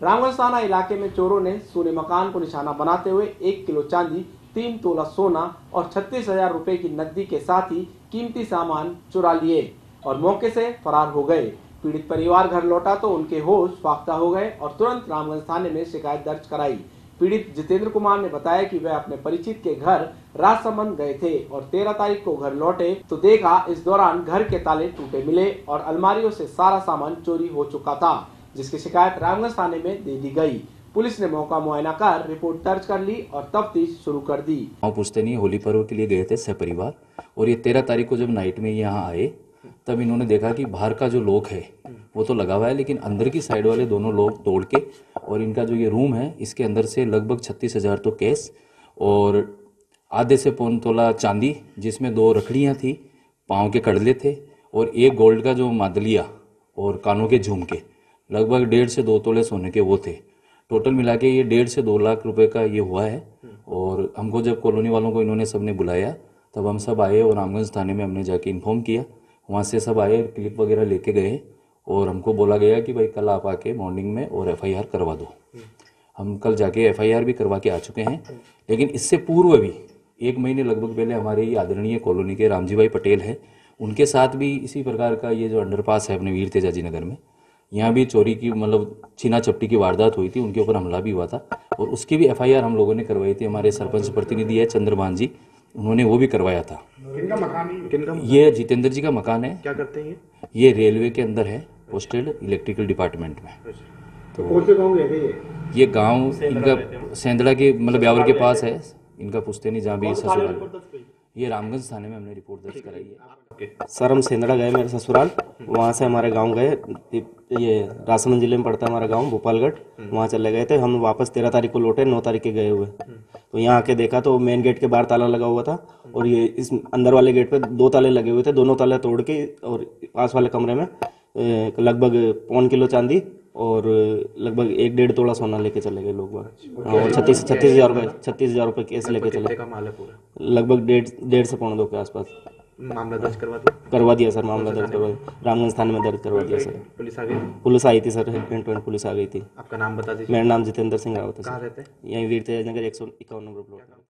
रामगंज थाना इलाके में चोरों ने सोने मकान को निशाना बनाते हुए एक किलो चांदी, तीन तोला सोना और छत्तीस हज़ार रूपए की नकदी के साथ ही कीमती सामान चुरा लिए और मौके से फरार हो गए। पीड़ित परिवार घर लौटा तो उनके होश फाख्ता हो गए और तुरंत रामगंज थाने में शिकायत दर्ज कराई। पीड़ित जितेंद्र कुमार ने बताया कि वह अपने परिचित के घर राजसमंद गए थे और तेरह तारीख को घर लौटे तो देखा इस दौरान घर के ताले टूटे मिले और अलमारियों से सारा सामान चोरी हो चुका था। जिसकी शिकायत रामगंज थाने में दे दी गई। पुलिस ने मौका मुआयना कर रिपोर्ट दर्ज कर ली और तफ्तीश शुरू कर दी। गाँव पुश्तैनी होली पर्व के लिए गए थे सपरिवार और ये तेरह तारीख को जब नाइट में यहाँ आए, तब इन्होंने देखा कि बाहर का जो लॉक है, वो तो लगा हुआ है, लेकिन अंदर की साइड वाले दोनों लोग तोड़ के और इनका जो ये रूम है, इसके अंदर से लगभग छत्तीस हज़ार तो कैश और आधे से पौन तोला चांदी, जिसमें दो रखड़ियाँ थी, पाँव के कड़ले थे और एक गोल्ड का जो मादलिया और कानों के झुमके लगभग डेढ़ से दो तोले सोने के वो थे। टोटल मिला के ये डेढ़ से दो लाख रुपए का ये हुआ है। और हमको जब कॉलोनी वालों को इन्होंने सबने बुलाया, तब हम सब आए और रामगंज थाने में हमने जाके इन्फॉर्म किया। वहाँ से सब आए क्लिप वगैरह लेके गए और हमको बोला गया कि भाई कल आप आके मॉर्निंग में और एफआईआर करवा दो। हम कल जाके एफआईआर भी करवा के आ चुके हैं। लेकिन इससे पूर्व भी, एक महीने लगभग पहले हमारे ये आदरणीय कॉलोनी के रामजी भाई पटेल हैं। उनके साथ भी इसी प्रकार का ये जो अंडरपास है अपने वीर तेजाजी नगर में यहाँ भी चोरी की मतलब छीना चपटी की वारदात हुई थी उनके ऊपर हमला भी हुआ था और उसकी भी एफआईआर हम लोगों ने करवाई थी। हमारे सरपंच प्रतिनिधि है चंद्रभान जी उन्होंने वो भी करवाया था। किनका मकान किनका ये जितेंद्र जी का मकान है। क्या करते हैं ये? ये रेलवे के अंदर है पोस्टल इलेक्ट्रिकल डिपार्टमेंट में। तो कौन से गाँव गए थे ये? ये गाँव इनका सेंदड़ा के मतलब ब्यावर के पास है इनका पुश्तैनी जहाँ भी ससुराल ये रामगंज थाने में हमने रिपोर्ट दर्ज कराई है। सर हम सेंदड़ा गए मेरे ससुराल वहाँ से हमारे गाँव गए ये राजसमंद ज़िले में पड़ता है हमारा गाँव भोपालगढ़ वहाँ चले गए थे। हम वापस तेरह तारीख को लौटे नौ तारीख के गए हुए। तो यहाँ आके देखा तो मेन गेट के बाहर ताला लगा हुआ था और ये इस अंदर वाले गेट पे दो ताले लगे हुए थे दोनों ताले तोड़ के और पास वाले कमरे में लगभग पौन किलो चांदी और लगभग एक डेढ़ तोड़ा सोना लेके चले गए लोग हाँ, और छत्तीस छत्तीस हज़ार रुपये छत्तीस हज़ार रुपये केस लेके चले। लगभग डेढ़ डेढ़ से पौने दो के आसपास। मामला दर्ज करवा दिया? करवा दिया सर मामला दर्ज करवा दिया। रामगंज थाने में दर्ज करवा दिया सर। पुलिस आ गई? पुलिस आई थी सर हेल्प एंड पुलिस आ गई थी। आपका नाम बता दीजिए। मेरा नाम जितेंद्र सिंह रावत है सर। यहीं वीर तेज नगर एक सौ इक्यावन नंबर प्लॉट में